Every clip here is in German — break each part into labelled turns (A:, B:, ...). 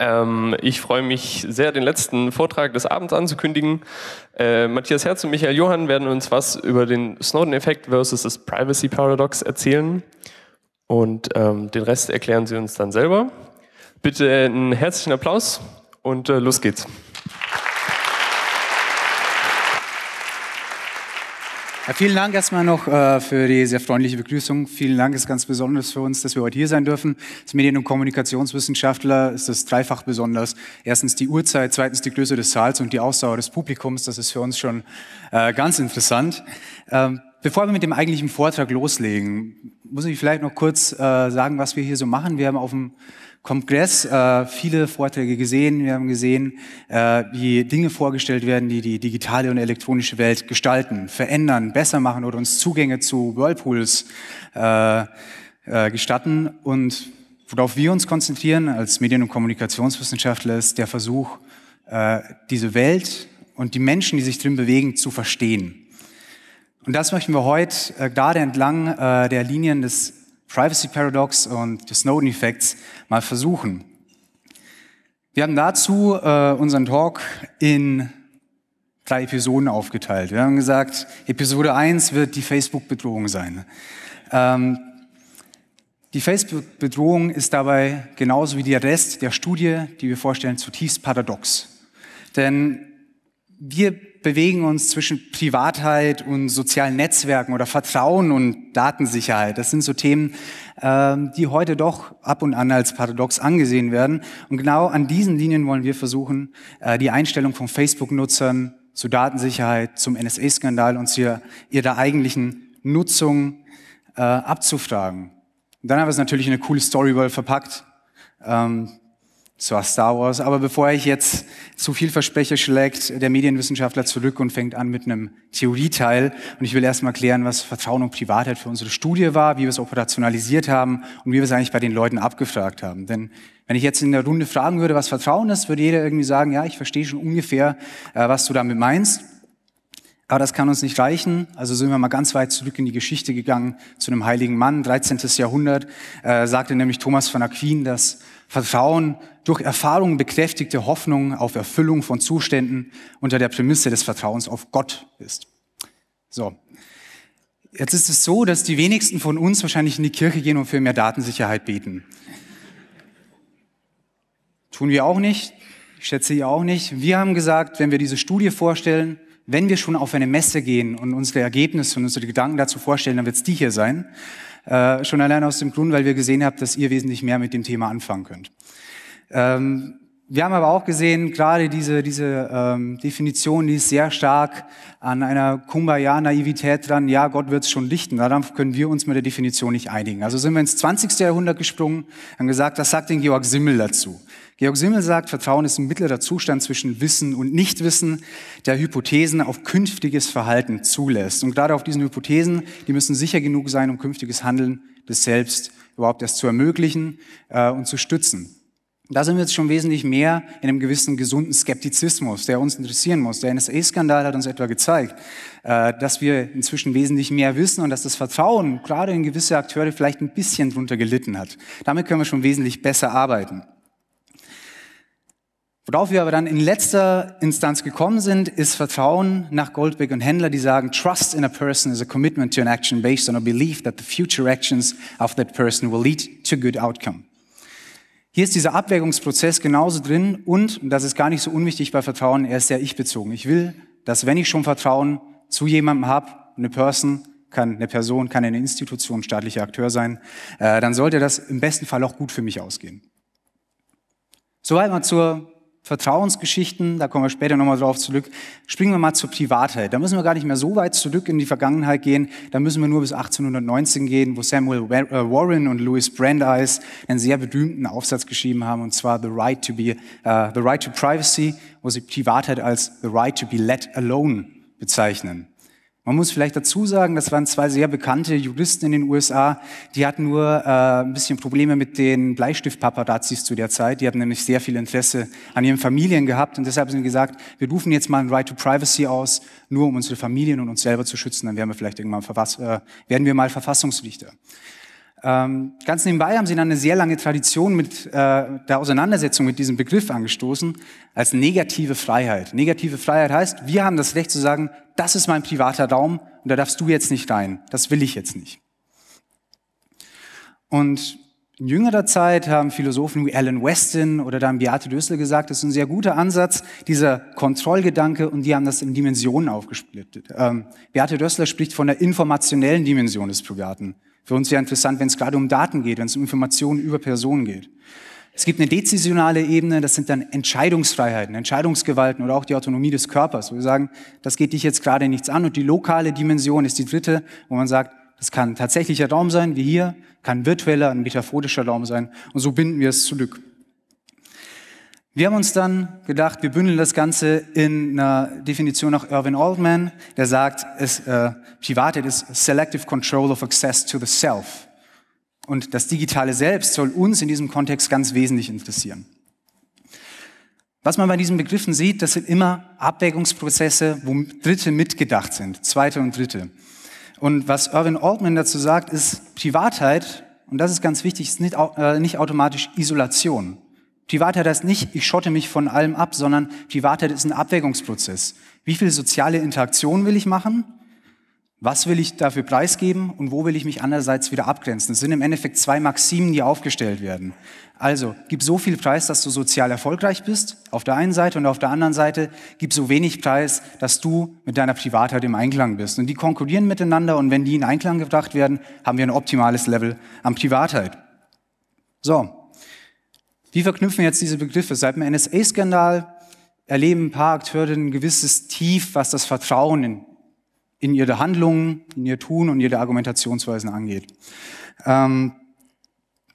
A: Ähm, ich freue mich sehr, den letzten Vortrag des Abends anzukündigen. Äh, Matthias Herz und Michael Johann werden uns was über den Snowden-Effekt versus das Privacy Paradox erzählen. Und ähm, den Rest erklären sie uns dann selber. Bitte einen herzlichen Applaus und äh, los geht's.
B: Ja, vielen Dank erstmal noch äh, für die sehr freundliche Begrüßung. Vielen Dank, ist ganz besonders für uns, dass wir heute hier sein dürfen. Als Medien- und Kommunikationswissenschaftler ist das dreifach besonders. Erstens die Uhrzeit, zweitens die Größe des Saals und die Ausdauer des Publikums. Das ist für uns schon äh, ganz interessant. Ähm, bevor wir mit dem eigentlichen Vortrag loslegen, muss ich vielleicht noch kurz äh, sagen, was wir hier so machen. Wir haben auf dem Kongress äh, viele Vorträge gesehen. Wir haben gesehen, äh, wie Dinge vorgestellt werden, die die digitale und elektronische Welt gestalten, verändern, besser machen oder uns Zugänge zu Whirlpools äh, äh, gestatten. Und worauf wir uns konzentrieren als Medien- und Kommunikationswissenschaftler ist der Versuch, äh, diese Welt und die Menschen, die sich drin bewegen, zu verstehen. Und das möchten wir heute äh, gerade entlang äh, der Linien des Privacy Paradox und des Snowden-Effekts mal versuchen. Wir haben dazu äh, unseren Talk in drei Episoden aufgeteilt. Wir haben gesagt, Episode 1 wird die Facebook-Bedrohung sein. Ähm, die Facebook-Bedrohung ist dabei genauso wie der Rest der Studie, die wir vorstellen, zutiefst paradox. Denn wir bewegen uns zwischen Privatheit und sozialen Netzwerken oder Vertrauen und Datensicherheit. Das sind so Themen, ähm, die heute doch ab und an als paradox angesehen werden. Und genau an diesen Linien wollen wir versuchen, äh, die Einstellung von Facebook-Nutzern zur Datensicherheit, zum NSA-Skandal und zu ihrer eigentlichen Nutzung äh, abzufragen. Und dann haben wir es natürlich in eine coole Storyworld verpackt. Ähm, zwar Star Wars, aber bevor ich jetzt zu viel verspreche, schlägt der Medienwissenschaftler zurück und fängt an mit einem Theorieteil. Und ich will erstmal klären, was Vertrauen und Privatheit für unsere Studie war, wie wir es operationalisiert haben und wie wir es eigentlich bei den Leuten abgefragt haben. Denn wenn ich jetzt in der Runde fragen würde, was Vertrauen ist, würde jeder irgendwie sagen, ja, ich verstehe schon ungefähr, äh, was du damit meinst. Aber das kann uns nicht reichen. Also sind wir mal ganz weit zurück in die Geschichte gegangen zu einem heiligen Mann, 13. Jahrhundert, äh, sagte nämlich Thomas von Aquin, dass Vertrauen durch Erfahrung bekräftigte Hoffnung auf Erfüllung von Zuständen unter der Prämisse des Vertrauens auf Gott ist. So. Jetzt ist es so, dass die wenigsten von uns wahrscheinlich in die Kirche gehen und für mehr Datensicherheit beten. Tun wir auch nicht. Ich schätze ihr auch nicht. Wir haben gesagt, wenn wir diese Studie vorstellen, wenn wir schon auf eine Messe gehen und unsere Ergebnisse und unsere Gedanken dazu vorstellen, dann wird es die hier sein. Äh, schon allein aus dem Grund, weil wir gesehen haben, dass ihr wesentlich mehr mit dem Thema anfangen könnt. Ähm, wir haben aber auch gesehen, gerade diese, diese ähm, Definition, die ist sehr stark an einer Kumbaya-Naivität dran. Ja, Gott wird es schon lichten. Darauf können wir uns mit der Definition nicht einigen. Also sind wir ins 20. Jahrhundert gesprungen, haben gesagt, das sagt den Georg Simmel dazu. Georg Simmel sagt, Vertrauen ist ein mittlerer Zustand zwischen Wissen und Nichtwissen, der Hypothesen auf künftiges Verhalten zulässt. Und gerade auf diesen Hypothesen, die müssen sicher genug sein, um künftiges Handeln des Selbst überhaupt erst zu ermöglichen äh, und zu stützen. Da sind wir jetzt schon wesentlich mehr in einem gewissen gesunden Skeptizismus, der uns interessieren muss. Der NSA-Skandal hat uns etwa gezeigt, äh, dass wir inzwischen wesentlich mehr wissen und dass das Vertrauen gerade in gewisse Akteure vielleicht ein bisschen drunter gelitten hat. Damit können wir schon wesentlich besser arbeiten. Worauf wir aber dann in letzter Instanz gekommen sind, ist Vertrauen nach Goldberg und Händler, die sagen, Trust in a person is a commitment to an action based on a belief that the future actions of that person will lead to good outcome. Hier ist dieser Abwägungsprozess genauso drin und, und das ist gar nicht so unwichtig bei Vertrauen, er ist sehr ich-bezogen. Ich will, dass wenn ich schon Vertrauen zu jemandem habe, eine Person, kann eine Person, kann eine Institution, staatlicher Akteur sein, äh, dann sollte das im besten Fall auch gut für mich ausgehen. Soweit mal zur Vertrauensgeschichten, da kommen wir später nochmal drauf zurück. Springen wir mal zur Privatheit. Da müssen wir gar nicht mehr so weit zurück in die Vergangenheit gehen. Da müssen wir nur bis 1819 gehen, wo Samuel äh, Warren und Louis Brandeis einen sehr berühmten Aufsatz geschrieben haben, und zwar The Right to be, uh, The Right to Privacy, wo sie Privatheit als The Right to be let alone bezeichnen. Man muss vielleicht dazu sagen, das waren zwei sehr bekannte Juristen in den USA, die hatten nur äh, ein bisschen Probleme mit den Bleistiftpaparazzis zu der Zeit. Die hatten nämlich sehr viel Interesse an ihren Familien gehabt und deshalb sind sie gesagt, wir rufen jetzt mal ein Right to Privacy aus, nur um unsere Familien und uns selber zu schützen. Dann werden wir vielleicht irgendwann Verfass äh, werden wir mal Verfassungsrichter. Ähm, ganz nebenbei haben sie dann eine sehr lange Tradition mit äh, der Auseinandersetzung mit diesem Begriff angestoßen als negative Freiheit. Negative Freiheit heißt, wir haben das Recht zu sagen, das ist mein privater Raum und da darfst du jetzt nicht rein. Das will ich jetzt nicht. Und in jüngerer Zeit haben Philosophen wie Alan Weston oder dann Beate Dössel gesagt, das ist ein sehr guter Ansatz, dieser Kontrollgedanke, und die haben das in Dimensionen aufgesplittet. Ähm, Beate Dössler spricht von der informationellen Dimension des Privaten. Für uns sehr interessant, wenn es gerade um Daten geht, wenn es um Informationen über Personen geht. Es gibt eine dezisionale Ebene, das sind dann Entscheidungsfreiheiten, Entscheidungsgewalten oder auch die Autonomie des Körpers, wo wir sagen, das geht dich jetzt gerade nichts an. Und die lokale Dimension ist die dritte, wo man sagt, das kann tatsächlicher Raum sein, wie hier, kann virtueller, ein metaphorischer Raum sein. Und so binden wir es zurück. Wir haben uns dann gedacht, wir bündeln das Ganze in einer Definition nach Irvin Altman, der sagt, es, äh, Privatheit ist Selective Control of Access to the Self. Und das digitale Selbst soll uns in diesem Kontext ganz wesentlich interessieren. Was man bei diesen Begriffen sieht, das sind immer Abwägungsprozesse, wo Dritte mitgedacht sind, Zweite und Dritte. Und was Irvin Altman dazu sagt, ist Privatheit, und das ist ganz wichtig, ist nicht, äh, nicht automatisch Isolation. Privatheit heißt nicht, ich schotte mich von allem ab, sondern Privatheit ist ein Abwägungsprozess. Wie viel soziale Interaktion will ich machen? Was will ich dafür preisgeben und wo will ich mich andererseits wieder abgrenzen? Es sind im Endeffekt zwei Maximen, die aufgestellt werden. Also, gib so viel Preis, dass du sozial erfolgreich bist, auf der einen Seite, und auf der anderen Seite, gib so wenig Preis, dass du mit deiner Privatheit im Einklang bist. Und die konkurrieren miteinander, und wenn die in Einklang gebracht werden, haben wir ein optimales Level an Privatheit. So. Wie verknüpfen jetzt diese Begriffe? Seit dem NSA-Skandal erleben ein paar Akteure ein gewisses Tief, was das Vertrauen in in ihre Handlungen, in ihr Tun und ihre Argumentationsweisen angeht. Ähm,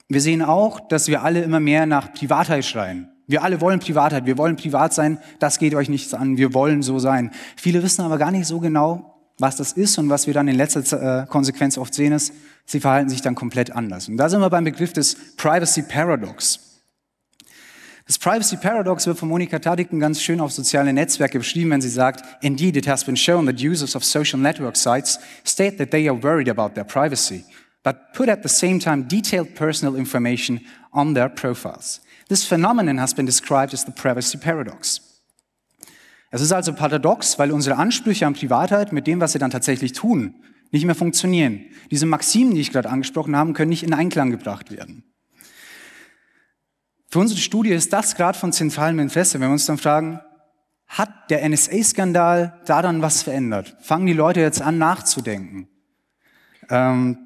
B: wir sehen auch, dass wir alle immer mehr nach Privatheit schreien. Wir alle wollen Privatheit, wir wollen privat sein, das geht euch nichts an, wir wollen so sein. Viele wissen aber gar nicht so genau, was das ist und was wir dann in letzter äh, Konsequenz oft sehen ist, sie verhalten sich dann komplett anders. Und da sind wir beim Begriff des Privacy Paradox. Das Privacy Paradox wird von Monika Tadiken ganz schön auf soziale Netzwerke beschrieben, wenn sie sagt, Indeed, it has been shown that users of social network sites state that they are worried about their privacy, but put at the same time detailed personal information on their profiles. This phenomenon has been described as the Privacy Paradox. Es ist also paradox, weil unsere Ansprüche an Privatheit mit dem, was sie dann tatsächlich tun, nicht mehr funktionieren. Diese Maximen, die ich gerade angesprochen habe, können nicht in Einklang gebracht werden. Für unsere Studie ist das gerade von zentralem Interesse, wenn wir uns dann fragen, hat der NSA-Skandal daran was verändert? Fangen die Leute jetzt an nachzudenken? Ähm,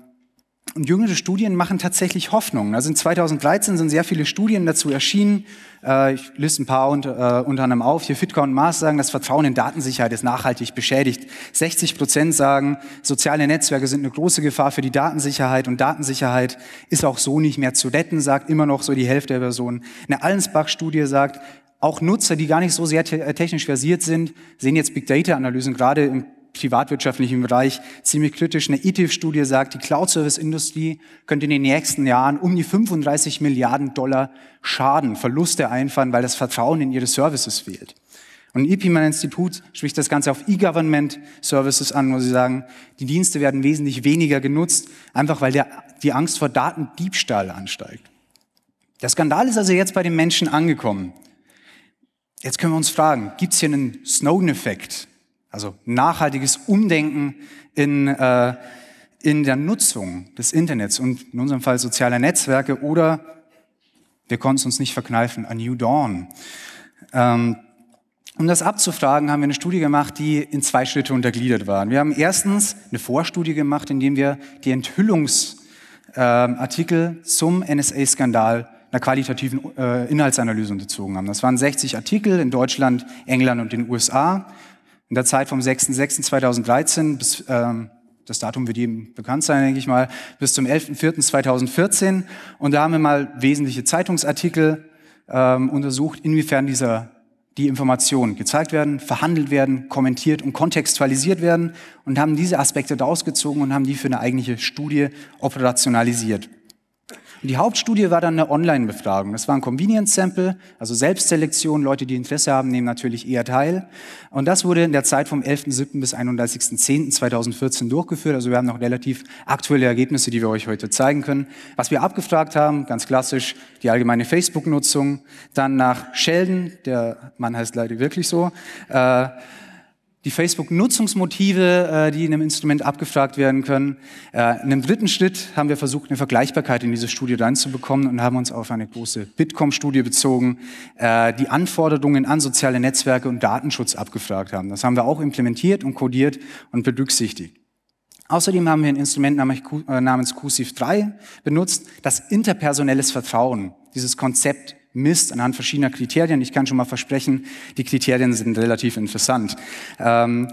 B: und jüngere Studien machen tatsächlich Hoffnung. Also in 2013 sind sehr viele Studien dazu erschienen. Äh, ich liste ein paar unter, äh, unter anderem auf. Hier Fitka und Maas sagen, das Vertrauen in Datensicherheit ist nachhaltig beschädigt. 60 Prozent sagen, soziale Netzwerke sind eine große Gefahr für die Datensicherheit und Datensicherheit ist auch so nicht mehr zu retten, sagt immer noch so die Hälfte der Personen. Eine Allensbach-Studie sagt, auch Nutzer, die gar nicht so sehr technisch versiert sind, sehen jetzt Big Data-Analysen gerade im privatwirtschaftlichen Bereich ziemlich kritisch. Eine ITIF-Studie sagt, die Cloud-Service-Industrie könnte in den nächsten Jahren um die 35 Milliarden Dollar Schaden, Verluste einfahren, weil das Vertrauen in ihre Services fehlt. Und ein IPMAN-Institut spricht das Ganze auf E-Government-Services an, wo sie sagen, die Dienste werden wesentlich weniger genutzt, einfach weil der, die Angst vor Datendiebstahl ansteigt. Der Skandal ist also jetzt bei den Menschen angekommen. Jetzt können wir uns fragen, gibt es hier einen Snowden-Effekt? Also nachhaltiges Umdenken in, äh, in der Nutzung des Internets und in unserem Fall sozialer Netzwerke oder wir konnten es uns nicht verkneifen, a New Dawn. Ähm, um das abzufragen, haben wir eine Studie gemacht, die in zwei Schritte untergliedert war. Wir haben erstens eine Vorstudie gemacht, indem wir die Enthüllungsartikel äh, zum NSA-Skandal einer qualitativen äh, Inhaltsanalyse unterzogen haben. Das waren 60 Artikel in Deutschland, England und den USA in der Zeit vom 6.6.2013 bis, ähm, das Datum wird jedem bekannt sein, denke ich mal, bis zum 11.04.2014. Und da haben wir mal wesentliche Zeitungsartikel ähm, untersucht, inwiefern dieser, die Informationen gezeigt werden, verhandelt werden, kommentiert und kontextualisiert werden und haben diese Aspekte daraus gezogen und haben die für eine eigentliche Studie operationalisiert. Die Hauptstudie war dann eine Online-Befragung. Das war ein Convenience-Sample, also Selbstselektion. Leute, die Interesse haben, nehmen natürlich eher teil. Und das wurde in der Zeit vom 11.07. bis 31.10.2014 durchgeführt. Also wir haben noch relativ aktuelle Ergebnisse, die wir euch heute zeigen können. Was wir abgefragt haben, ganz klassisch, die allgemeine Facebook-Nutzung. Dann nach Sheldon, der Mann heißt leider wirklich so, äh, die Facebook-Nutzungsmotive, äh, die in einem Instrument abgefragt werden können. Äh, in einem dritten Schritt haben wir versucht, eine Vergleichbarkeit in diese Studie reinzubekommen und haben uns auf eine große Bitkom-Studie bezogen, äh, die Anforderungen an soziale Netzwerke und Datenschutz abgefragt haben. Das haben wir auch implementiert und codiert und berücksichtigt. Außerdem haben wir ein Instrument namens QSIF3 benutzt, das interpersonelles Vertrauen, dieses Konzept misst anhand verschiedener Kriterien. Ich kann schon mal versprechen, die Kriterien sind relativ interessant. Ähm,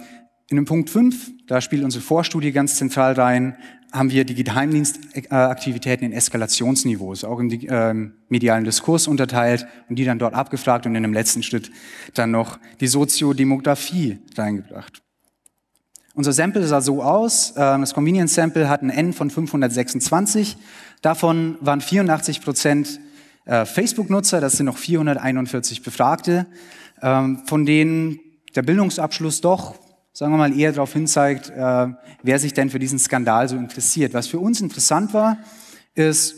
B: in dem Punkt 5, da spielt unsere Vorstudie ganz zentral rein, haben wir die Geheimdienstaktivitäten in Eskalationsniveaus, auch im äh, medialen Diskurs unterteilt und die dann dort abgefragt und in dem letzten Schritt dann noch die Soziodemografie reingebracht. Unser Sample sah so aus, äh, das Convenience Sample hat ein N von 526, davon waren 84 Prozent Facebook-Nutzer, das sind noch 441 Befragte, ähm, von denen der Bildungsabschluss doch, sagen wir mal, eher darauf hinzeigt, äh, wer sich denn für diesen Skandal so interessiert. Was für uns interessant war, ist,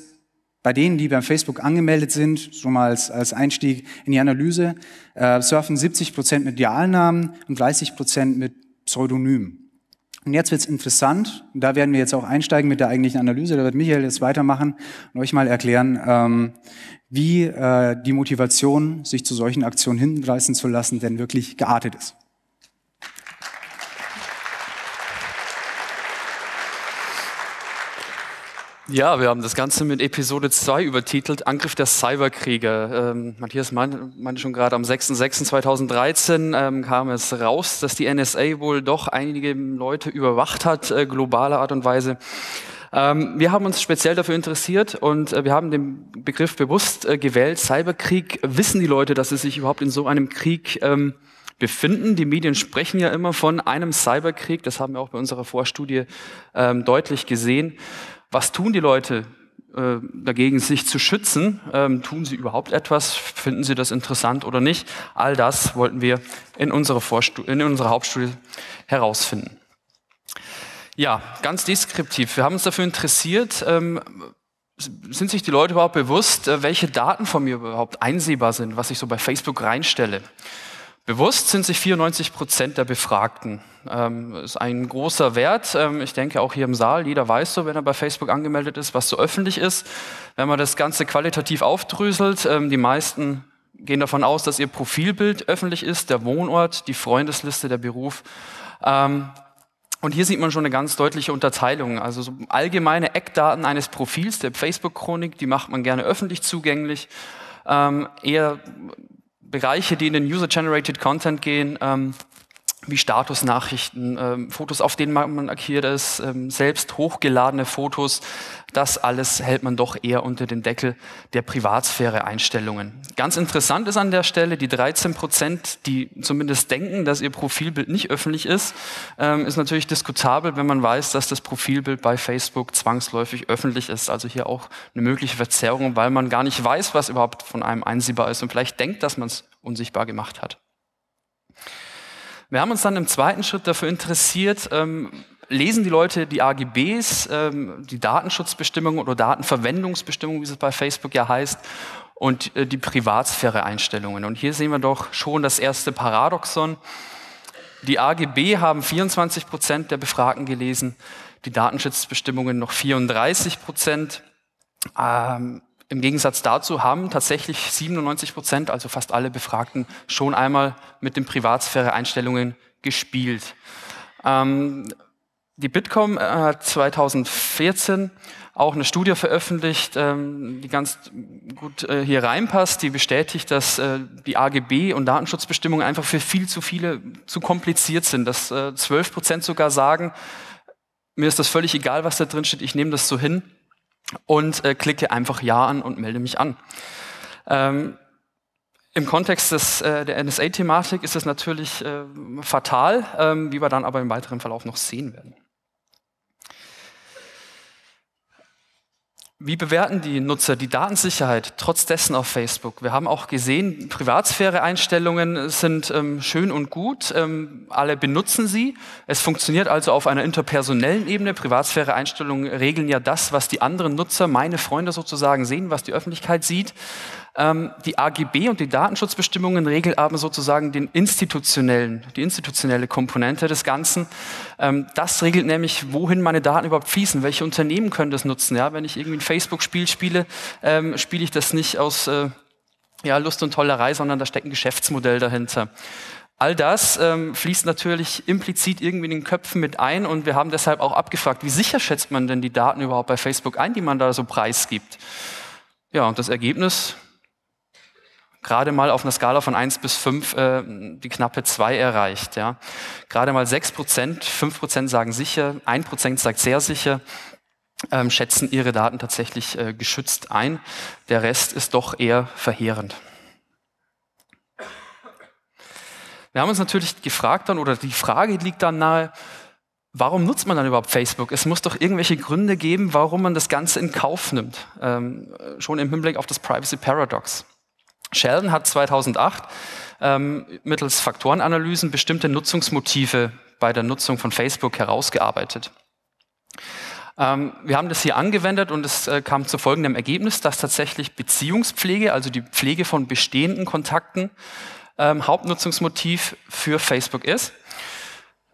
B: bei denen, die beim Facebook angemeldet sind, schon mal als, als Einstieg in die Analyse, äh, surfen 70 Prozent mit Realnamen und 30 Prozent mit Pseudonymen. Und jetzt wird's interessant, da werden wir jetzt auch einsteigen mit der eigentlichen Analyse, da wird Michael jetzt weitermachen und euch mal erklären, ähm, wie äh, die Motivation, sich zu solchen Aktionen hinreißen zu lassen, denn wirklich geartet ist.
C: Ja, wir haben das Ganze mit Episode 2 übertitelt, Angriff der Cyberkrieger. Ähm, Matthias meinte schon gerade, am 6.6.2013 ähm, kam es raus, dass die NSA wohl doch einige Leute überwacht hat, äh, globale Art und Weise. Ähm, wir haben uns speziell dafür interessiert und äh, wir haben den Begriff bewusst äh, gewählt. Cyberkrieg, wissen die Leute, dass sie sich überhaupt in so einem Krieg ähm, befinden. Die Medien sprechen ja immer von einem Cyberkrieg. Das haben wir auch bei unserer Vorstudie ähm, deutlich gesehen. Was tun die Leute äh, dagegen, sich zu schützen? Ähm, tun sie überhaupt etwas? Finden sie das interessant oder nicht? All das wollten wir in unserer, Vorstudie, in unserer Hauptstudie herausfinden. Ja, ganz deskriptiv. Wir haben uns dafür interessiert, ähm, sind sich die Leute überhaupt bewusst, äh, welche Daten von mir überhaupt einsehbar sind, was ich so bei Facebook reinstelle? Bewusst sind sich 94 Prozent der Befragten. Ähm, ist ein großer Wert. Ähm, ich denke auch hier im Saal, jeder weiß so, wenn er bei Facebook angemeldet ist, was so öffentlich ist. Wenn man das Ganze qualitativ aufdröselt, ähm, die meisten gehen davon aus, dass ihr Profilbild öffentlich ist, der Wohnort, die Freundesliste, der Beruf. Ähm, und hier sieht man schon eine ganz deutliche Unterteilung. Also so allgemeine Eckdaten eines Profils der Facebook-Chronik, die macht man gerne öffentlich zugänglich. Ähm, eher Bereiche, die in den User-Generated Content gehen, ähm, wie Statusnachrichten, ähm, Fotos, auf denen man markiert ist, ähm, selbst hochgeladene Fotos. Das alles hält man doch eher unter den Deckel der Privatsphäre-Einstellungen. Ganz interessant ist an der Stelle, die 13 Prozent, die zumindest denken, dass ihr Profilbild nicht öffentlich ist, ähm, ist natürlich diskutabel, wenn man weiß, dass das Profilbild bei Facebook zwangsläufig öffentlich ist. Also hier auch eine mögliche Verzerrung, weil man gar nicht weiß, was überhaupt von einem einsehbar ist und vielleicht denkt, dass man es unsichtbar gemacht hat. Wir haben uns dann im zweiten Schritt dafür interessiert, ähm, lesen die Leute die AGBs, ähm, die Datenschutzbestimmungen oder Datenverwendungsbestimmungen, wie es bei Facebook ja heißt, und äh, die Privatsphäre-Einstellungen. Und hier sehen wir doch schon das erste Paradoxon. Die AGB haben 24 Prozent der Befragten gelesen, die Datenschutzbestimmungen noch 34 Prozent. Ähm, im Gegensatz dazu haben tatsächlich 97 Prozent, also fast alle Befragten, schon einmal mit den Privatsphäre-Einstellungen gespielt. Ähm, die Bitkom hat 2014 auch eine Studie veröffentlicht, ähm, die ganz gut äh, hier reinpasst, die bestätigt, dass äh, die AGB und Datenschutzbestimmungen einfach für viel zu viele zu kompliziert sind, dass äh, 12 Prozent sogar sagen, mir ist das völlig egal, was da drin steht, ich nehme das so hin und äh, klicke einfach Ja an und melde mich an. Ähm, Im Kontext des, äh, der NSA-Thematik ist es natürlich äh, fatal, ähm, wie wir dann aber im weiteren Verlauf noch sehen werden. Wie bewerten die Nutzer die Datensicherheit trotz dessen auf Facebook? Wir haben auch gesehen, Privatsphäre-Einstellungen sind ähm, schön und gut. Ähm, alle benutzen sie. Es funktioniert also auf einer interpersonellen Ebene. Privatsphäre-Einstellungen regeln ja das, was die anderen Nutzer, meine Freunde sozusagen sehen, was die Öffentlichkeit sieht. Ähm, die AGB und die Datenschutzbestimmungen regeln aber sozusagen den institutionellen, die institutionelle Komponente des Ganzen. Ähm, das regelt nämlich, wohin meine Daten überhaupt fließen. Welche Unternehmen können das nutzen? Ja, wenn ich irgendwie ein Facebook-Spiel spiele, ähm, spiele ich das nicht aus äh, ja, Lust und Tollerei, sondern da steckt ein Geschäftsmodell dahinter. All das ähm, fließt natürlich implizit irgendwie in den Köpfen mit ein und wir haben deshalb auch abgefragt, wie sicher schätzt man denn die Daten überhaupt bei Facebook ein, die man da so preisgibt? Ja, und das Ergebnis gerade mal auf einer Skala von 1 bis 5 äh, die knappe 2 erreicht. Ja. Gerade mal 6 Prozent, 5 Prozent sagen sicher, 1 Prozent sagt sehr sicher, ähm, schätzen ihre Daten tatsächlich äh, geschützt ein. Der Rest ist doch eher verheerend. Wir haben uns natürlich gefragt dann, oder die Frage liegt dann nahe, warum nutzt man dann überhaupt Facebook? Es muss doch irgendwelche Gründe geben, warum man das Ganze in Kauf nimmt, ähm, schon im Hinblick auf das Privacy Paradox. Sheldon hat 2008 ähm, mittels Faktorenanalysen bestimmte Nutzungsmotive bei der Nutzung von Facebook herausgearbeitet. Ähm, wir haben das hier angewendet und es äh, kam zu folgendem Ergebnis, dass tatsächlich Beziehungspflege, also die Pflege von bestehenden Kontakten, ähm, Hauptnutzungsmotiv für Facebook ist.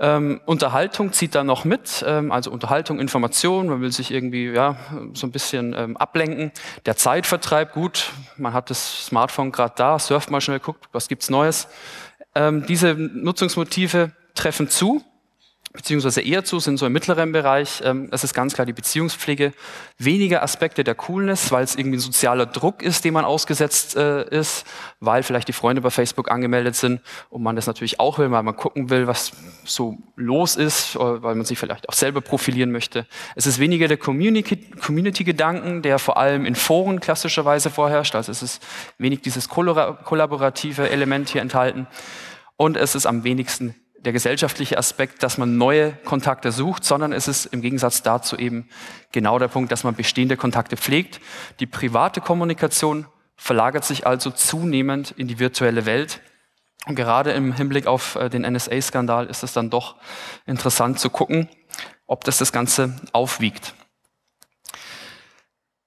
C: Ähm, Unterhaltung zieht da noch mit, ähm, also Unterhaltung, Information, man will sich irgendwie ja, so ein bisschen ähm, ablenken. Der Zeitvertreib, gut, man hat das Smartphone gerade da, surft mal schnell, guckt, was gibt's Neues. Ähm, diese Nutzungsmotive treffen zu beziehungsweise eher zu, sind so im mittleren Bereich. Ähm, es ist ganz klar die Beziehungspflege. Weniger Aspekte der Coolness, weil es irgendwie ein sozialer Druck ist, dem man ausgesetzt äh, ist, weil vielleicht die Freunde bei Facebook angemeldet sind und man das natürlich auch will, weil man gucken will, was so los ist, weil man sich vielleicht auch selber profilieren möchte. Es ist weniger der Community-Gedanken, der vor allem in Foren klassischerweise vorherrscht. Also es ist wenig dieses kollaborative Element hier enthalten. Und es ist am wenigsten der gesellschaftliche Aspekt, dass man neue Kontakte sucht, sondern es ist im Gegensatz dazu eben genau der Punkt, dass man bestehende Kontakte pflegt. Die private Kommunikation verlagert sich also zunehmend in die virtuelle Welt. Und gerade im Hinblick auf äh, den NSA-Skandal ist es dann doch interessant zu gucken, ob das das Ganze aufwiegt.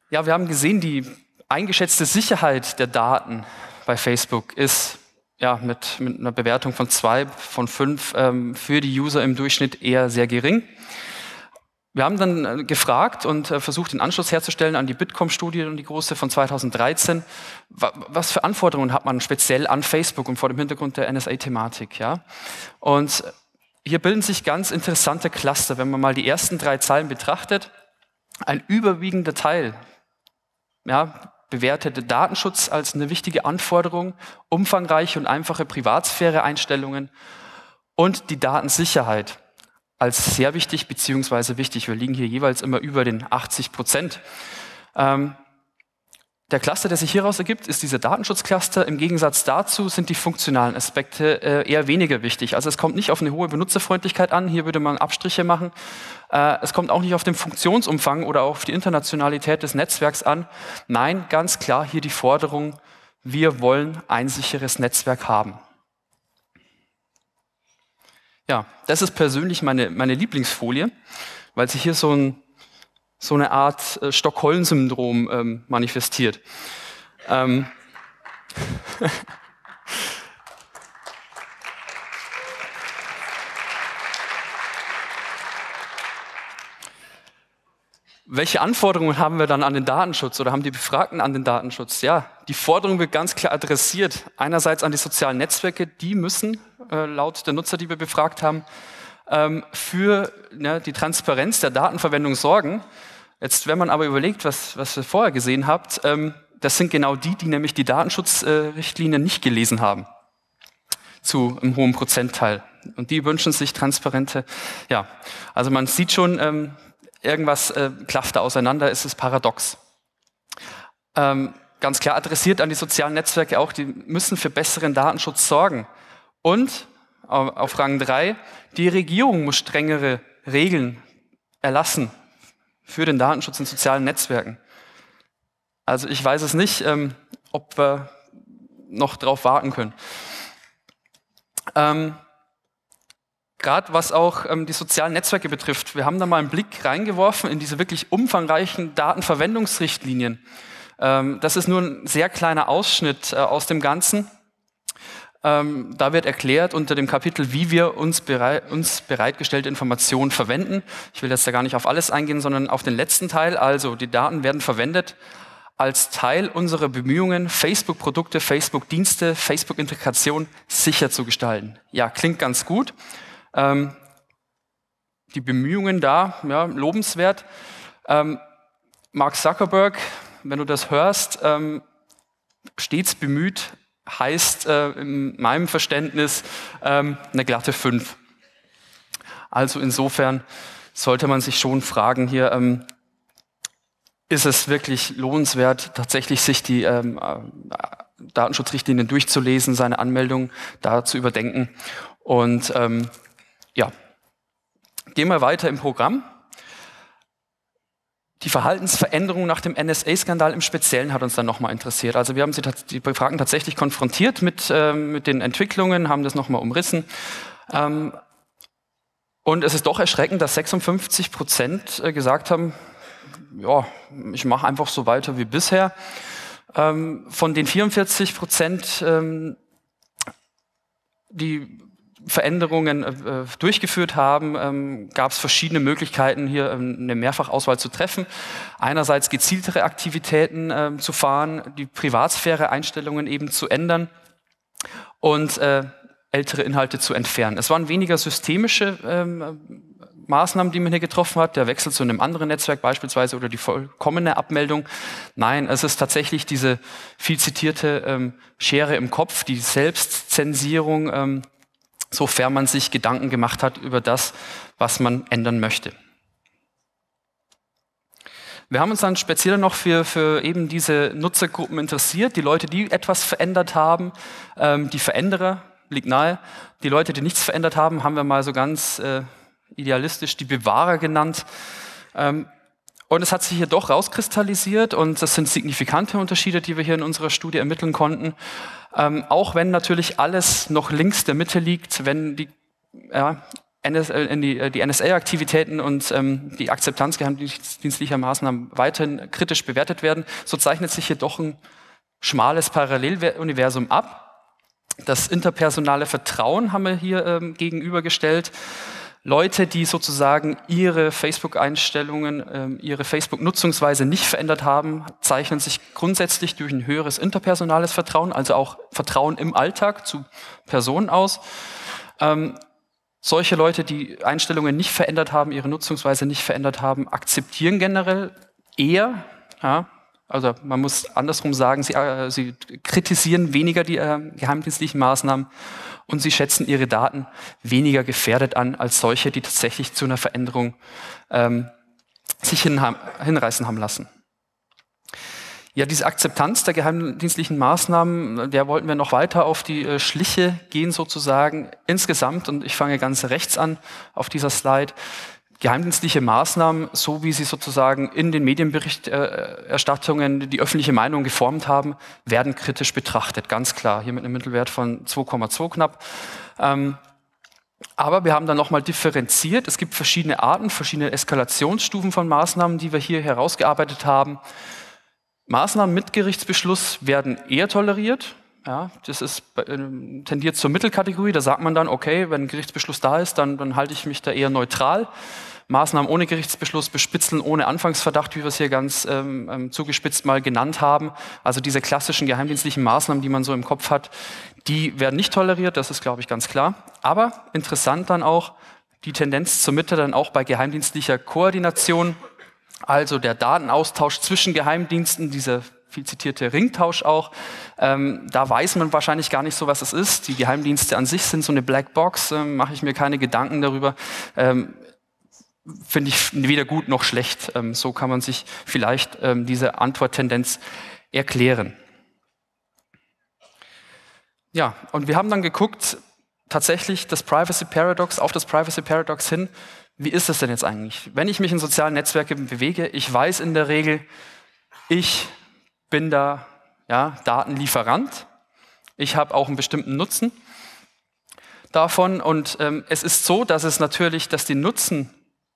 C: Ja, wir haben gesehen, die eingeschätzte Sicherheit der Daten bei Facebook ist ja, mit, mit einer Bewertung von zwei von fünf ähm, für die User im Durchschnitt eher sehr gering. Wir haben dann äh, gefragt und äh, versucht, den Anschluss herzustellen an die Bitkom-Studie und die große von 2013. Was für Anforderungen hat man speziell an Facebook und vor dem Hintergrund der NSA-Thematik? Ja? Und hier bilden sich ganz interessante Cluster. Wenn man mal die ersten drei Zahlen betrachtet, ein überwiegender Teil ja, bewertete Datenschutz als eine wichtige Anforderung, umfangreiche und einfache Privatsphäre-Einstellungen und die Datensicherheit als sehr wichtig beziehungsweise wichtig. Wir liegen hier jeweils immer über den 80 Prozent. Ähm, der Cluster, der sich hieraus ergibt, ist dieser Datenschutzcluster. Im Gegensatz dazu sind die funktionalen Aspekte äh, eher weniger wichtig. Also es kommt nicht auf eine hohe Benutzerfreundlichkeit an. Hier würde man Abstriche machen. Äh, es kommt auch nicht auf den Funktionsumfang oder auf die Internationalität des Netzwerks an. Nein, ganz klar hier die Forderung, wir wollen ein sicheres Netzwerk haben. Ja, das ist persönlich meine, meine Lieblingsfolie, weil sich hier so ein so eine Art äh, Stockholm-Syndrom ähm, manifestiert. Ähm Welche Anforderungen haben wir dann an den Datenschutz oder haben die Befragten an den Datenschutz? Ja, die Forderung wird ganz klar adressiert. Einerseits an die sozialen Netzwerke, die müssen äh, laut der Nutzer, die wir befragt haben, ähm, für ne, die Transparenz der Datenverwendung sorgen. Jetzt, wenn man aber überlegt, was, was ihr vorher gesehen habt, ähm, das sind genau die, die nämlich die Datenschutzrichtlinie äh, nicht gelesen haben. Zu einem hohen Prozentteil. Und die wünschen sich transparente, ja. Also man sieht schon, ähm, irgendwas äh, klafft da auseinander, ist es paradox. Ähm, ganz klar adressiert an die sozialen Netzwerke auch, die müssen für besseren Datenschutz sorgen. Und auf Rang 3, die Regierung muss strengere Regeln erlassen für den Datenschutz in sozialen Netzwerken. Also ich weiß es nicht, ähm, ob wir noch drauf warten können. Ähm, Gerade was auch ähm, die sozialen Netzwerke betrifft, wir haben da mal einen Blick reingeworfen in diese wirklich umfangreichen Datenverwendungsrichtlinien. Ähm, das ist nur ein sehr kleiner Ausschnitt äh, aus dem Ganzen. Ähm, da wird erklärt unter dem Kapitel, wie wir uns, bereit, uns bereitgestellte Informationen verwenden. Ich will jetzt da gar nicht auf alles eingehen, sondern auf den letzten Teil. Also die Daten werden verwendet als Teil unserer Bemühungen, Facebook-Produkte, Facebook-Dienste, Facebook-Integration sicher zu gestalten. Ja, klingt ganz gut. Ähm, die Bemühungen da, ja, lobenswert. Ähm, Mark Zuckerberg, wenn du das hörst, ähm, stets bemüht, heißt äh, in meinem Verständnis ähm, eine glatte 5. Also insofern sollte man sich schon fragen hier, ähm, ist es wirklich lohnenswert, tatsächlich sich die ähm, äh, Datenschutzrichtlinien durchzulesen, seine Anmeldung da zu überdenken. Und ähm, ja, gehen wir weiter im Programm. Die Verhaltensveränderung nach dem NSA-Skandal im Speziellen hat uns dann nochmal interessiert. Also wir haben sie, die Befragten tatsächlich konfrontiert mit, äh, mit den Entwicklungen, haben das nochmal umrissen. Ähm, und es ist doch erschreckend, dass 56 Prozent äh, gesagt haben, ja, ich mache einfach so weiter wie bisher. Ähm, von den 44 Prozent, ähm, die Veränderungen äh, durchgeführt haben, ähm, gab es verschiedene Möglichkeiten, hier ähm, eine Mehrfachauswahl zu treffen. Einerseits gezieltere Aktivitäten äh, zu fahren, die Privatsphäre-Einstellungen eben zu ändern und äh, ältere Inhalte zu entfernen. Es waren weniger systemische ähm, Maßnahmen, die man hier getroffen hat, der Wechsel zu einem anderen Netzwerk beispielsweise oder die vollkommene Abmeldung. Nein, es ist tatsächlich diese viel zitierte ähm, Schere im Kopf, die Selbstzensierung, ähm, sofern man sich Gedanken gemacht hat über das, was man ändern möchte. Wir haben uns dann speziell noch für, für eben diese Nutzergruppen interessiert, die Leute, die etwas verändert haben, ähm, die Veränderer, liegt nahe. Die Leute, die nichts verändert haben, haben wir mal so ganz äh, idealistisch die Bewahrer genannt. Ähm, und es hat sich hier doch rauskristallisiert und das sind signifikante Unterschiede, die wir hier in unserer Studie ermitteln konnten. Ähm, auch wenn natürlich alles noch links der Mitte liegt, wenn die, ja, NS, äh, die, äh, die NSA-Aktivitäten und ähm, die Akzeptanz geheimdienstlicher Maßnahmen weiterhin kritisch bewertet werden, so zeichnet sich hier doch ein schmales Paralleluniversum ab. Das interpersonale Vertrauen haben wir hier ähm, gegenübergestellt. Leute, die sozusagen ihre Facebook-Einstellungen, ähm, ihre Facebook-Nutzungsweise nicht verändert haben, zeichnen sich grundsätzlich durch ein höheres interpersonales Vertrauen, also auch Vertrauen im Alltag zu Personen aus. Ähm, solche Leute, die Einstellungen nicht verändert haben, ihre Nutzungsweise nicht verändert haben, akzeptieren generell eher, ja, also man muss andersrum sagen, sie, äh, sie kritisieren weniger die äh, geheimdienstlichen Maßnahmen und sie schätzen ihre Daten weniger gefährdet an als solche, die tatsächlich zu einer Veränderung ähm, sich hin, hinreißen haben lassen. Ja, diese Akzeptanz der geheimdienstlichen Maßnahmen, der wollten wir noch weiter auf die äh, Schliche gehen sozusagen insgesamt. Und ich fange ganz rechts an auf dieser Slide geheimdienstliche Maßnahmen, so wie sie sozusagen in den Medienberichterstattungen die öffentliche Meinung geformt haben, werden kritisch betrachtet, ganz klar. Hier mit einem Mittelwert von 2,2 knapp. Ähm, aber wir haben dann nochmal differenziert. Es gibt verschiedene Arten, verschiedene Eskalationsstufen von Maßnahmen, die wir hier herausgearbeitet haben. Maßnahmen mit Gerichtsbeschluss werden eher toleriert. Ja, das ist, äh, tendiert zur Mittelkategorie. Da sagt man dann, okay, wenn ein Gerichtsbeschluss da ist, dann, dann halte ich mich da eher neutral. Maßnahmen ohne Gerichtsbeschluss, bespitzeln ohne Anfangsverdacht, wie wir es hier ganz ähm, ähm, zugespitzt mal genannt haben. Also diese klassischen geheimdienstlichen Maßnahmen, die man so im Kopf hat, die werden nicht toleriert, das ist, glaube ich, ganz klar. Aber interessant dann auch die Tendenz zur Mitte dann auch bei geheimdienstlicher Koordination, also der Datenaustausch zwischen Geheimdiensten, diese viel zitierte Ringtausch auch. Ähm, da weiß man wahrscheinlich gar nicht so, was es ist. Die Geheimdienste an sich sind so eine Blackbox, ähm, mache ich mir keine Gedanken darüber. Ähm, Finde ich weder gut noch schlecht. Ähm, so kann man sich vielleicht ähm, diese Antworttendenz erklären. Ja, und wir haben dann geguckt, tatsächlich das Privacy Paradox, auf das Privacy Paradox hin, wie ist es denn jetzt eigentlich? Wenn ich mich in sozialen Netzwerken bewege, ich weiß in der Regel, ich bin da ja, Datenlieferant. Ich habe auch einen bestimmten Nutzen davon. Und ähm, es ist so, dass es natürlich, dass die Nutzen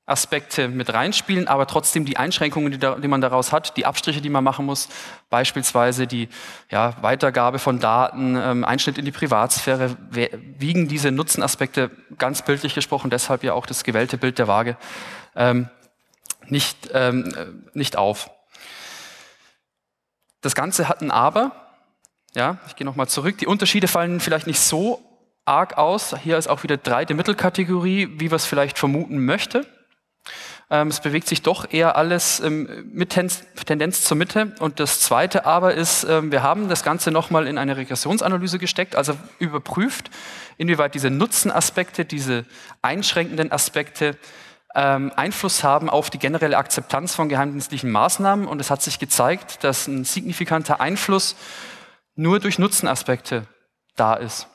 C: Aspekte mit reinspielen, aber trotzdem die Einschränkungen, die, da, die, man daraus hat, die Abstriche, die man machen muss, beispielsweise die ja, Weitergabe von Daten, ähm, Einschnitt in die Privatsphäre, wiegen diese Nutzenaspekte ganz bildlich gesprochen, deshalb ja auch das gewählte Bild der Waage, ähm, nicht, ähm, nicht auf. Das Ganze hat ein Aber. Ja, ich gehe nochmal zurück. Die Unterschiede fallen vielleicht nicht so arg aus. Hier ist auch wieder breite Mittelkategorie, wie wir es vielleicht vermuten möchte. Ähm, es bewegt sich doch eher alles ähm, mit Tendenz zur Mitte. Und das Zweite aber ist, ähm, wir haben das Ganze nochmal in eine Regressionsanalyse gesteckt, also überprüft, inwieweit diese Nutzenaspekte, diese einschränkenden Aspekte Einfluss haben auf die generelle Akzeptanz von geheimdienstlichen Maßnahmen. Und es hat sich gezeigt, dass ein signifikanter Einfluss nur durch Nutzenaspekte da ist.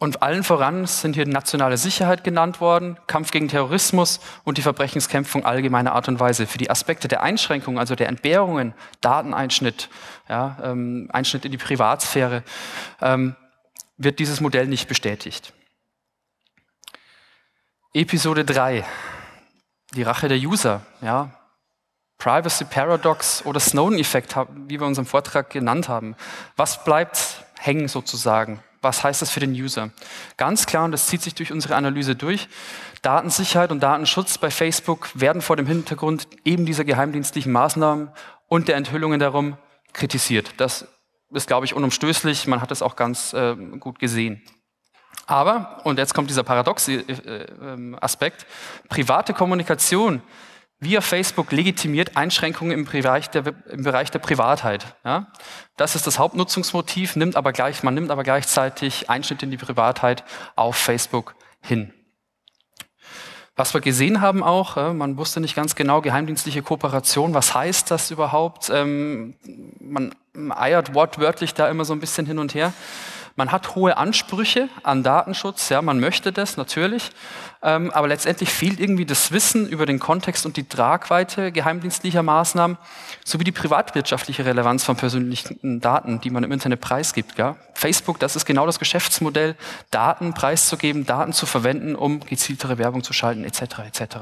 C: Und allen voran sind hier nationale Sicherheit genannt worden, Kampf gegen Terrorismus und die Verbrechenskämpfung allgemeiner Art und Weise. Für die Aspekte der Einschränkungen, also der Entbehrungen, Dateneinschnitt, ja, ähm, Einschnitt in die Privatsphäre, ähm, wird dieses Modell nicht bestätigt. Episode 3, die Rache der User, ja, Privacy Paradox oder Snowden-Effekt, wie wir uns im Vortrag genannt haben. Was bleibt hängen sozusagen? was heißt das für den User? Ganz klar, und das zieht sich durch unsere Analyse durch, Datensicherheit und Datenschutz bei Facebook werden vor dem Hintergrund eben dieser geheimdienstlichen Maßnahmen und der Enthüllungen darum kritisiert. Das ist, glaube ich, unumstößlich. Man hat es auch ganz äh, gut gesehen. Aber, und jetzt kommt dieser paradoxe äh, äh, Aspekt, private Kommunikation via Facebook legitimiert Einschränkungen im Bereich der, im Bereich der Privatheit. Ja? Das ist das Hauptnutzungsmotiv, nimmt aber gleich, man nimmt aber gleichzeitig Einschnitte in die Privatheit auf Facebook hin. Was wir gesehen haben auch, man wusste nicht ganz genau, geheimdienstliche Kooperation, was heißt das überhaupt? Ähm, man eiert wortwörtlich da immer so ein bisschen hin und her. Man hat hohe Ansprüche an Datenschutz, ja, man möchte das natürlich, ähm, aber letztendlich fehlt irgendwie das Wissen über den Kontext und die Tragweite geheimdienstlicher Maßnahmen sowie die privatwirtschaftliche Relevanz von persönlichen Daten, die man im Internet preisgibt. Gell? Facebook, das ist genau das Geschäftsmodell, Daten preiszugeben, Daten zu verwenden, um gezieltere Werbung zu schalten, etc. etc.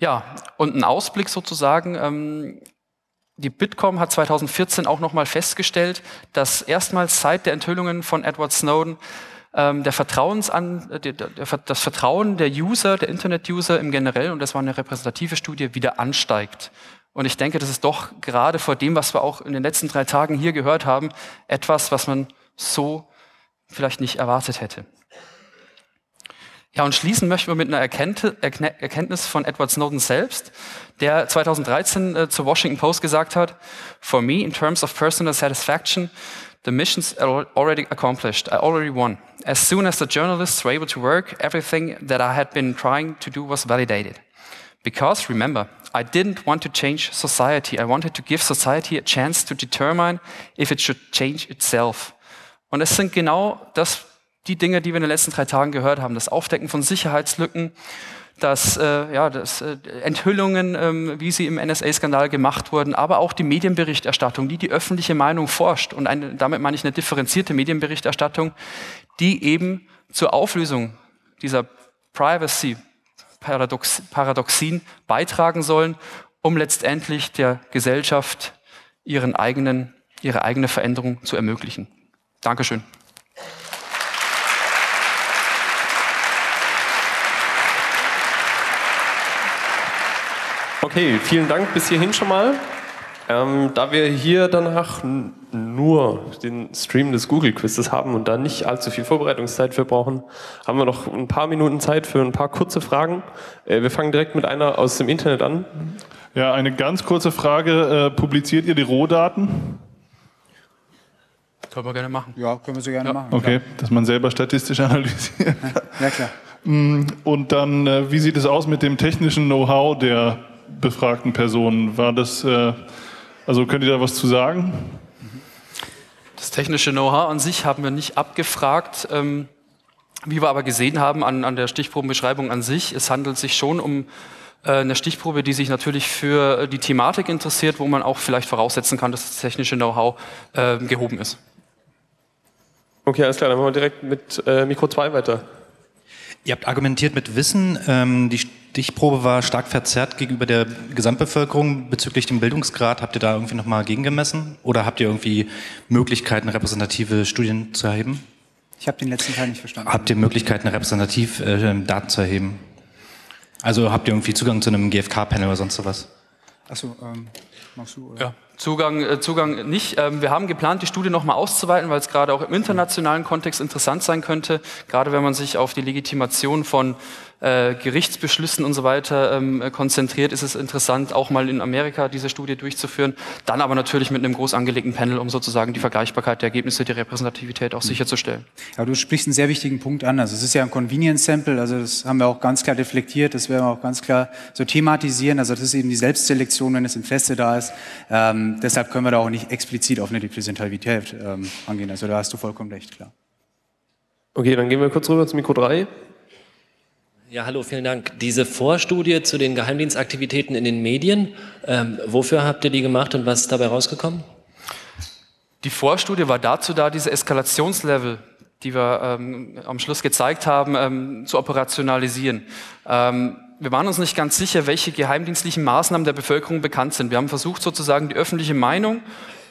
C: Ja, und ein Ausblick sozusagen. Ähm, die Bitkom hat 2014 auch nochmal festgestellt, dass erstmals seit der Enthüllungen von Edward Snowden ähm, der Vertrauensan, äh, der, der, das Vertrauen der User, der Internet-User im Generellen, und das war eine repräsentative Studie, wieder ansteigt. Und ich denke, das ist doch gerade vor dem, was wir auch in den letzten drei Tagen hier gehört haben, etwas, was man so vielleicht nicht erwartet hätte. Ja, und schließen möchten wir mit einer Erkenntnis von Edward Snowden selbst, der 2013 äh, zur Washington Post gesagt hat, For me, in terms of personal satisfaction, the mission's already accomplished. I already won. As soon as the journalists were able to work, everything that I had been trying to do was validated. Because, remember, I didn't want to change society. I wanted to give society a chance to determine if it should change itself. Und es sind genau das, die Dinge, die wir in den letzten drei Tagen gehört haben, das Aufdecken von Sicherheitslücken, das, äh, ja, das äh, Enthüllungen, ähm, wie sie im NSA-Skandal gemacht wurden, aber auch die Medienberichterstattung, die die öffentliche Meinung forscht und eine, damit meine ich eine differenzierte Medienberichterstattung, die eben zur Auflösung dieser Privacy-Paradoxien beitragen sollen, um letztendlich der Gesellschaft ihren eigenen, ihre eigene Veränderung zu ermöglichen. Dankeschön.
A: Okay, vielen Dank bis hierhin schon mal. Ähm, da wir hier danach nur den Stream des Google Quizzes haben und da nicht allzu viel Vorbereitungszeit für brauchen, haben wir noch ein paar Minuten Zeit für ein paar kurze Fragen. Äh, wir fangen direkt mit einer aus dem Internet an.
D: Ja, eine ganz kurze Frage. Äh, publiziert ihr die Rohdaten?
C: Können wir gerne machen.
B: Ja, können wir so gerne ja. machen.
D: Okay, klar. dass man selber statistisch analysiert.
B: Ja, klar.
D: Mm, und dann, äh, wie sieht es aus mit dem technischen Know-how der befragten Personen. War das, äh, also könnt ihr da was zu sagen?
C: Das technische Know-how an sich haben wir nicht abgefragt. Ähm, wie wir aber gesehen haben an, an der Stichprobenbeschreibung an sich, es handelt sich schon um Äh, eine Stichprobe, die sich natürlich für die Thematik interessiert, wo man auch vielleicht voraussetzen kann, dass das technische Know-how äh, gehoben ist.
A: Okay, alles klar, dann machen wir direkt mit äh, Mikro 2 weiter.
E: Ihr habt argumentiert mit Wissen. Ähm, die Stichprobe war stark verzerrt gegenüber der Gesamtbevölkerung bezüglich dem Bildungsgrad. Habt ihr da irgendwie nochmal gegengemessen? Oder habt ihr irgendwie Möglichkeiten, repräsentative Studien zu erheben?
B: Ich habe den letzten Teil nicht verstanden.
E: Habt ihr Möglichkeiten, repräsentativ äh, Daten zu erheben? Also habt ihr irgendwie Zugang zu einem GfK-Panel oder sonst sowas?
B: Achso, ähm, machst du? Oder?
C: Ja. Zugang, äh, Zugang nicht. Ähm, wir haben geplant, die Studie nochmal auszuweiten, weil es gerade auch im internationalen Kontext interessant sein könnte, gerade wenn man sich auf die Legitimation von äh, Gerichtsbeschlüssen und so weiter ähm, konzentriert, ist es interessant, auch mal in Amerika diese Studie durchzuführen. Dann aber natürlich mit einem groß angelegten Panel, um sozusagen die Vergleichbarkeit der Ergebnisse, die Repräsentativität auch sicherzustellen.
B: Ja, du sprichst einen sehr wichtigen Punkt an. Also es ist ja ein Convenience Sample, also das haben wir auch ganz klar reflektiert, das werden wir auch ganz klar so thematisieren. Also das ist eben die Selbstselektion, wenn das Interesse da ist. Ähm, deshalb können wir da auch nicht explizit auf eine Repräsentativität ähm, angehen. Also da hast du vollkommen recht, klar.
A: Okay, dann gehen wir kurz rüber zum Mikro 3.
F: Ja, hallo, vielen Dank. Diese Vorstudie zu den Geheimdienstaktivitäten in den Medien, ähm, wofür habt ihr die gemacht und was ist dabei rausgekommen?
C: Die Vorstudie war dazu da, diese Eskalationslevel, die wir ähm, am Schluss gezeigt haben, ähm, zu operationalisieren. Ähm, wir waren uns nicht ganz sicher, welche geheimdienstlichen Maßnahmen der Bevölkerung bekannt sind. Wir haben versucht, sozusagen die öffentliche Meinung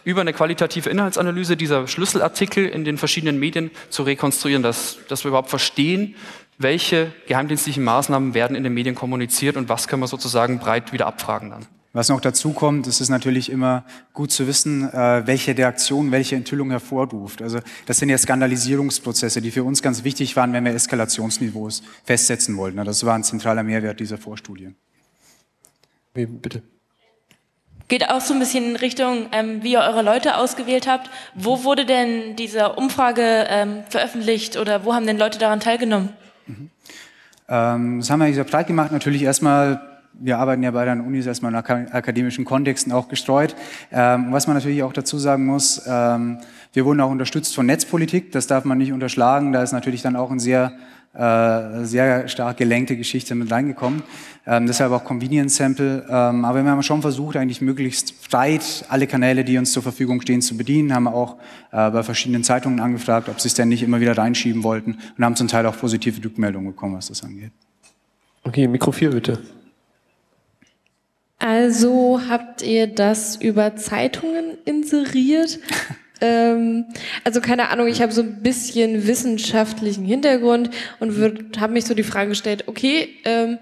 C: über eine qualitative Inhaltsanalyse dieser Schlüsselartikel in den verschiedenen Medien zu rekonstruieren, dass, dass wir überhaupt verstehen, welche geheimdienstlichen Maßnahmen werden in den Medien kommuniziert und was können wir sozusagen breit wieder abfragen dann.
B: Was noch dazu kommt, ist es natürlich immer gut zu wissen, äh, welche Reaktion, welche Enthüllung hervorruft. Also das sind ja Skandalisierungsprozesse, die für uns ganz wichtig waren, wenn wir Eskalationsniveaus festsetzen wollten. Das war ein zentraler Mehrwert dieser Vorstudie.
A: Wie, bitte.
G: Geht auch so ein bisschen in Richtung, ähm, wie ihr eure Leute ausgewählt habt. Wo wurde denn diese Umfrage ähm, veröffentlicht oder wo haben denn Leute daran teilgenommen?
B: Mhm. Ähm, das haben wir sehr breit gemacht. Natürlich erstmal, wir arbeiten ja bei den Unis erstmal in akademischen Kontexten auch gestreut. Ähm, was man natürlich auch dazu sagen muss, ähm, wir wurden auch unterstützt von Netzpolitik. Das darf man nicht unterschlagen. Da ist natürlich dann auch ein sehr äh, sehr stark gelenkte Geschichte mit reingekommen. Ähm, deshalb auch Convenience Sample. Ähm, aber wir haben schon versucht, eigentlich möglichst breit alle Kanäle, die uns zur Verfügung stehen, zu bedienen. Haben auch äh, bei verschiedenen Zeitungen angefragt, ob sie es denn nicht immer wieder reinschieben wollten und haben zum Teil auch positive Rückmeldungen bekommen, was das angeht.
A: Okay, Mikro 4 bitte.
H: Also habt ihr das über Zeitungen inseriert? Ähm, also keine Ahnung, ich habe so ein bisschen wissenschaftlichen Hintergrund und habe mich so die Frage gestellt, okay, ähm,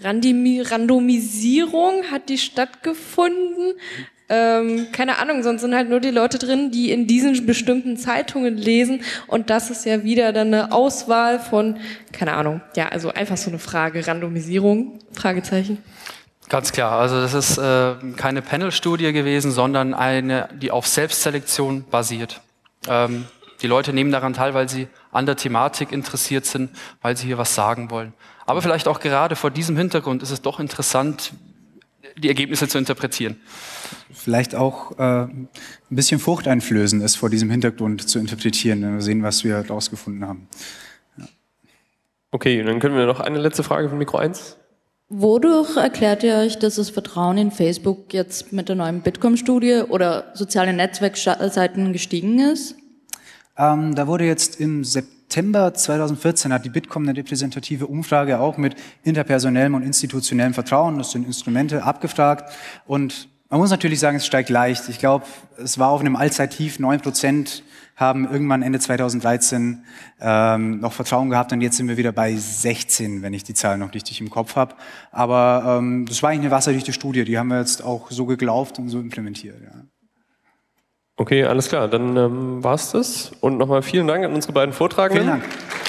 H: Randomisierung hat die stattgefunden? Ähm, keine Ahnung, sonst sind halt nur die Leute drin, die in diesen bestimmten Zeitungen lesen und das ist ja wieder dann eine Auswahl von, keine Ahnung, ja, also einfach so eine Frage, Randomisierung, Fragezeichen.
C: Ganz klar. Also das ist äh, keine Panel-Studie gewesen, sondern eine, die auf Selbstselektion basiert. Ähm, die Leute nehmen daran teil, weil sie an der Thematik interessiert sind, weil sie hier was sagen wollen. Aber vielleicht auch gerade vor diesem Hintergrund ist es doch interessant, die Ergebnisse zu interpretieren.
B: Vielleicht auch äh, ein bisschen furchteinflößend ist, vor diesem Hintergrund zu interpretieren, wenn wir sehen, was wir herausgefunden haben.
A: Ja. Okay, dann können wir noch eine letzte Frage von Mikro 1.
I: Wodurch erklärt ihr euch, dass das Vertrauen in Facebook jetzt mit der neuen Bitkom-Studie oder soziale Netzwerkseiten gestiegen ist?
B: Ähm, da wurde jetzt im September 2014 hat die Bitkom eine repräsentative Umfrage auch mit interpersonellem und institutionellem Vertrauen, das sind Instrumente, abgefragt. Und man muss natürlich sagen, es steigt leicht. Ich glaube, es war auf einem Allzeittief, neun Prozent haben irgendwann Ende 2013 ähm, noch Vertrauen gehabt und jetzt sind wir wieder bei 16, wenn ich die Zahl noch richtig im Kopf habe. Aber ähm, das war eigentlich eine wasserdichte Studie, die haben wir jetzt auch so geglaubt und so implementiert. Ja.
A: Okay, alles klar, dann ähm, war es das. Und nochmal vielen Dank an unsere beiden Vortragenden.
B: Vielen Dank.